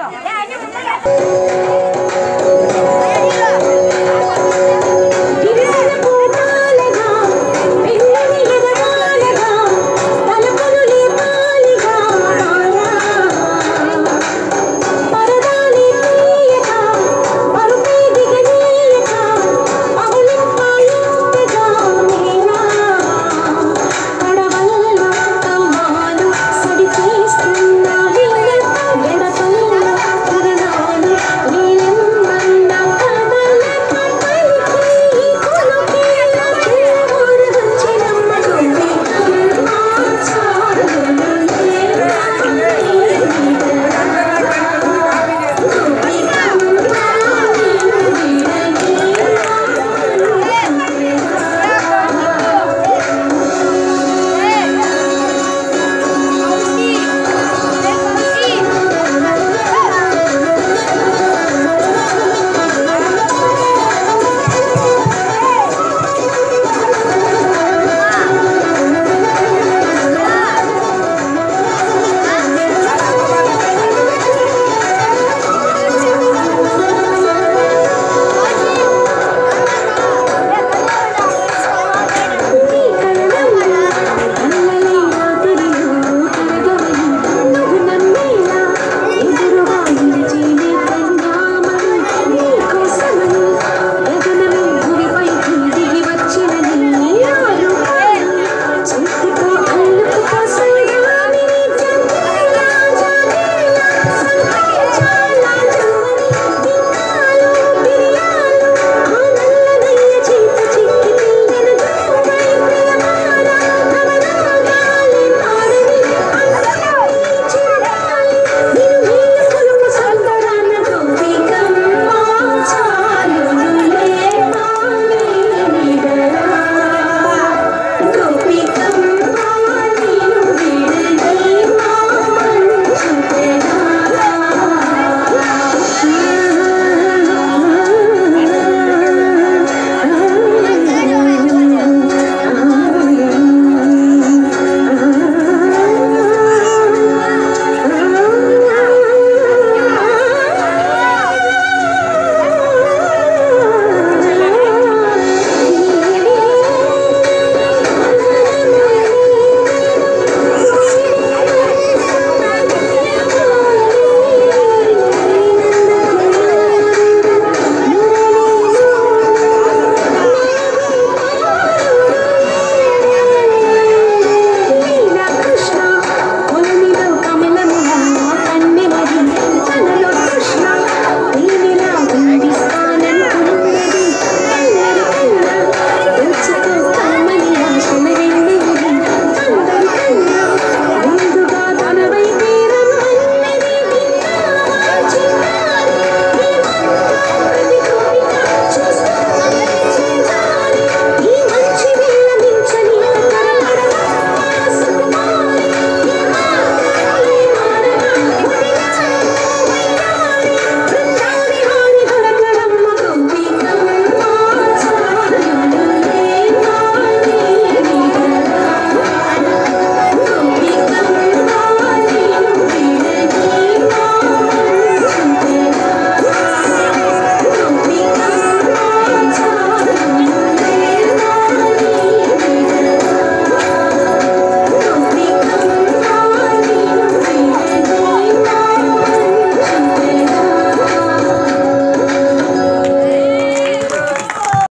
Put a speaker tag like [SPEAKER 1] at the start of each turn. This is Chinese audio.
[SPEAKER 1] 哎，你们来。